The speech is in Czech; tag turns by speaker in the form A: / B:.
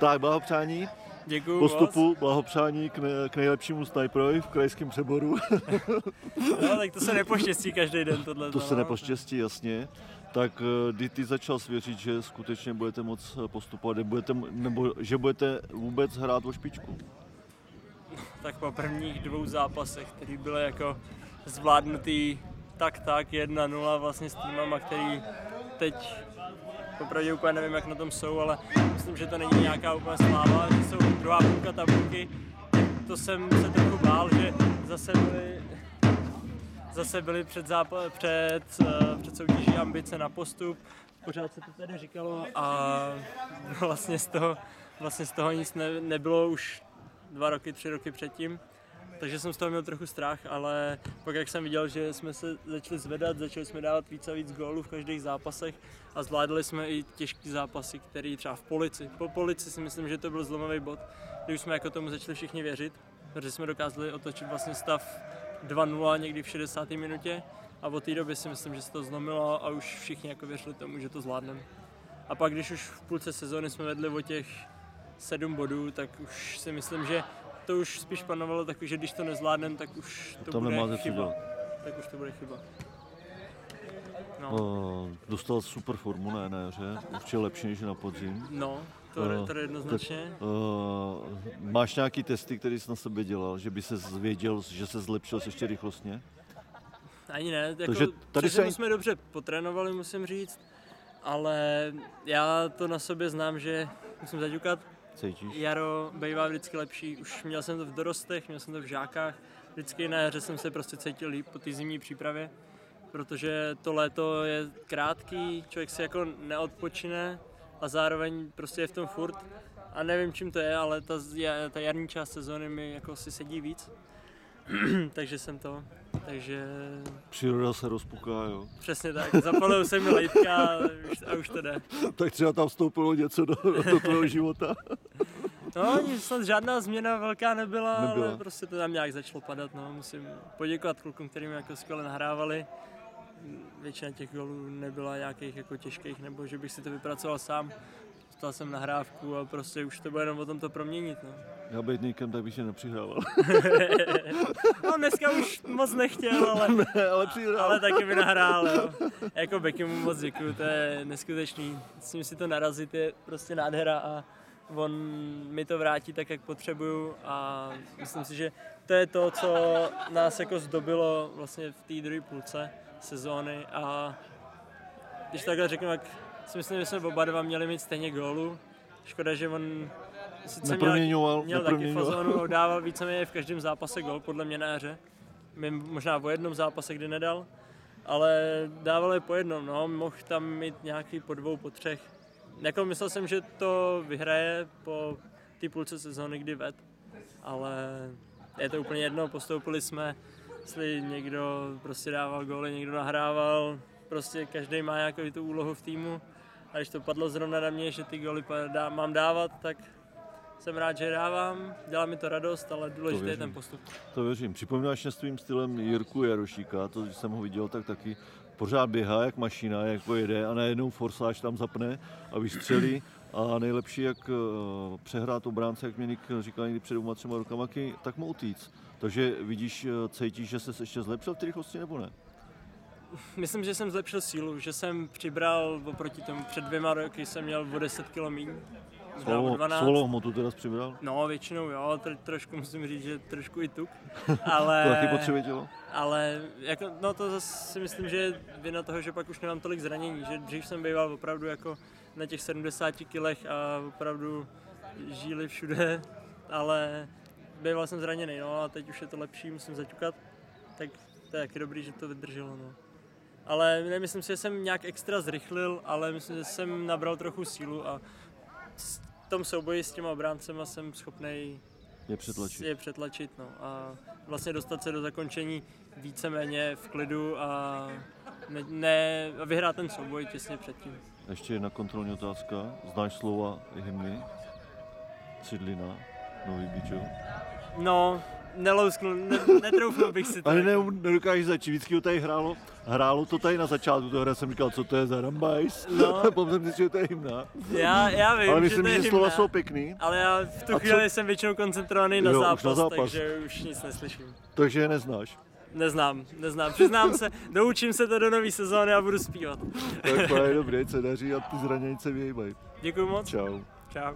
A: Tak, blahopřání.
B: Děkuju
A: Postupu, blahopřání k, ne, k nejlepšímu snajperovi v krajském přeboru.
B: No, tak to se nepoštěstí každý den tohle.
A: to se nepoštěstí, jasně. Tak eh, kdy ty začal svěřit, že skutečně budete moc postupovat, nebudete, nebo že budete vůbec hrát o špičku?
B: Tak po prvních dvou zápasech, který byly jako zvládnutý tak tak 1-0 vlastně s týmama, který teď popravdě úplně nevím, jak na tom jsou, ale myslím, že to není nějaká úplně sláva, že jsou druhá půlka tabulky. To jsem se trochu bál, že zase byly, zase byly před, zápa- před, eh, před soutěží ambice na postup, pořád se to tady říkalo a vlastně z toho, vlastně z toho nic ne, nebylo už dva roky, tři roky předtím. Takže jsem z toho měl trochu strach, ale pak jak jsem viděl, že jsme se začali zvedat, začali jsme dávat víc a víc gólů v každých zápasech a zvládli jsme i těžké zápasy, které třeba v polici. Po polici si myslím, že to byl zlomový bod, kdy už jsme jako tomu začali všichni věřit, protože jsme dokázali otočit vlastně stav 2-0 někdy v 60. minutě a od té doby si myslím, že se to zlomilo a už všichni jako věřili tomu, že to zvládneme. A pak když už v půlce sezóny jsme vedli o těch sedm bodů, tak už si myslím, že to už spíš panovalo takový, že když to nezvládneme, tak už to
A: Tam
B: bude chyba. Tak už to bude chyba. No,
A: Uh, dostal super formu na jaře, určitě lepší než na podzim.
B: no to, je, to je jednoznačně.
A: Uh, máš nějaký testy, který jsi na sebe dělal, že by se zvěděl, že se zlepšil ještě rychlostně?
B: Ani ne, jako
A: Takže tady se-
B: jsme dobře potrénovali, musím říct, ale já to na sobě znám, že musím zaťukat,
A: Cítíš?
B: jaro bývá vždycky lepší, už měl jsem to v dorostech, měl jsem to v žákách, vždycky na jaře jsem se prostě cítil líp po té zimní přípravě, protože to léto je krátký, člověk si jako neodpočine a zároveň prostě je v tom furt a nevím čím to je, ale ta, ta jarní část sezóny mi jako si sedí víc, takže jsem to, takže
A: Příroda se rozpuká, jo.
B: přesně tak, zapalil jsem mi lejtka a už, a už to jde.
A: tak třeba tam vstoupilo něco do, do tvého života.
B: No, ani snad žádná změna velká nebyla,
A: Nebyla.
B: ale prostě to tam nějak začalo padat. No. Musím poděkovat klukům, kterým jako skvěle nahrávali. Většina těch gólů nebyla nějakých jako těžkých, nebo že bych si to vypracoval sám. Dostal jsem nahrávku a prostě už to bude jenom o tom to proměnit. No.
A: Já být Nikem, tak bych je nepřihrával.
B: no dneska už moc nechtěl, ale,
A: ale přihrál.
B: ale taky mi nahrál. Jo. Jako Becky mu moc děkuju, to je neskutečný. S ním si to narazit je prostě nádhera a on mi to vrátí tak, jak potřebuju a myslím si, že to je to, co nás jako zdobilo vlastně v té druhé půlce sezóny a když takhle řeknu, tak si myslím, že jsme oba dva měli mít stejně gólu. Škoda, že on sice měl, měl taky fazonu, dával víceméně v každém zápase gól, podle mě na. My možná o jednom zápase, kdy nedal, ale dával je po jednom, no, mohl tam mít nějaký po dvou, po třech. Jako myslel jsem, že to vyhraje po té půlce sezóny, kdy ved, ale je to úplně jedno, postoupili jsme, jestli někdo prostě dával góly, někdo nahrával, prostě každý má nějakou tu úlohu v týmu. A když to padlo zrovna na mě, že ty góly mám dávat, tak jsem rád, že dávám, dělá mi to radost, ale důležitý je ten postup.
A: To věřím. Připomínáš mě s tvým stylem Jirku Jarošíka, to když jsem ho viděl, tak taky pořád běhá jak mašina, jak jede a najednou forsáž tam zapne a vystřelí. A nejlepší, jak eh, přehrát obránce, jak mě Nik říkal někdy před dvěma, třema rokama, tak mu utíct. Takže vidíš, eh, cítíš, že se ještě zlepšil v rychlosti nebo ne?
B: Myslím, že jsem zlepšil sílu, že jsem přibral oproti tomu před dvěma roky jsem měl o 10 kg míň.
A: Solo,
B: 12.
A: solo hmotu teda přibral?
B: No, většinou jo, tro, trošku musím říct, že trošku i tuk, ale,
A: To taky potřebuje tělo?
B: ale jako, no to zase si myslím, že je vina toho, že pak už nemám tolik zranění, že dřív jsem býval opravdu jako na těch 70 kilech a opravdu žíli všude, ale býval jsem zraněný, no a teď už je to lepší, musím zaťukat, tak to je taky dobrý, že to vydrželo, no. Ale nemyslím si, že jsem nějak extra zrychlil, ale myslím, že jsem nabral trochu sílu a v tom souboji s těma obráncema jsem schopný
A: Je přetlačit.
B: je přetlačit no, a vlastně dostat se do zakončení víceméně v klidu a ne, ne, a vyhrát ten souboj těsně předtím.
A: Ještě jedna kontrolní otázka. Znáš slova hymny? Cidlina, Nový Bíčo.
B: No, nelousknu, ne, netroufnul bych si to.
A: Ale ne, nedokážeš začít, vždycky to tady hrálo, hrálo to tady na začátku toho hry, jsem říkal, co to je za rambajs,
B: No.
A: potom jsem zjistil, že to je hymna.
B: Já, já vím,
A: Ale
B: že
A: myslím,
B: to je
A: že slova jsou pěkný,
B: Ale já v tu
A: A co-
B: chvíli jsem většinou koncentrovaný na,
A: Jo,
B: zápas,
A: na zápas.
B: takže už nic neslyším.
A: takže je neznáš.
B: Neznám, neznám, přiznám se, doučím se to do nové sezóny a budu zpívat.
A: Tak to je dobrý, se daří a ty zranění se.
B: Děkuji moc,
A: Čau.
B: čau.